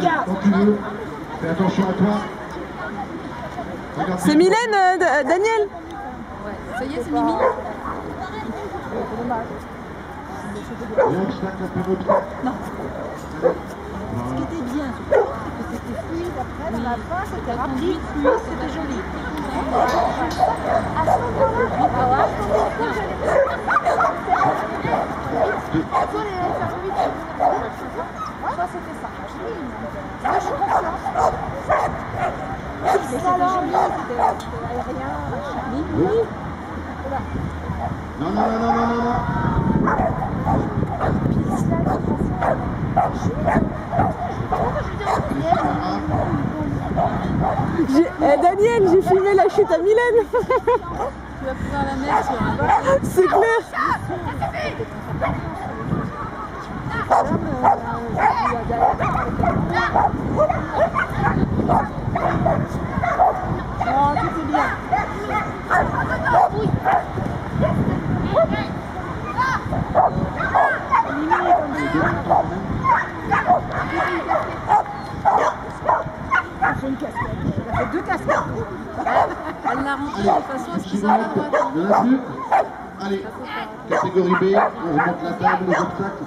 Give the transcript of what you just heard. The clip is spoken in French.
Quand tu veux. Fais attention à toi. Regarde C'est Mylène, euh, Da- Daniel Ça y est, c'est Mimi. Non. Ce qui était bien, surtout, c'est que c'était fluide après, dans la fin, c'était rapide, fluide, c'était joli. À ce moment-là, Toi, les faire vite. Toi, c'était ça. Moi, je suis confiante. Oui. Non, non, non, non, non, non, eh, Daniel, j'ai filmé la chute à Mylène Tu vas pouvoir la mettre sur un C'est clair Oh, tout est bien. Elle fait une casquette. Elle a fait deux casquettes. Elle l'a remplie de façon à ce qu'ils aient la droite. En Allez, catégorie B, on remonte la table, les obstacles.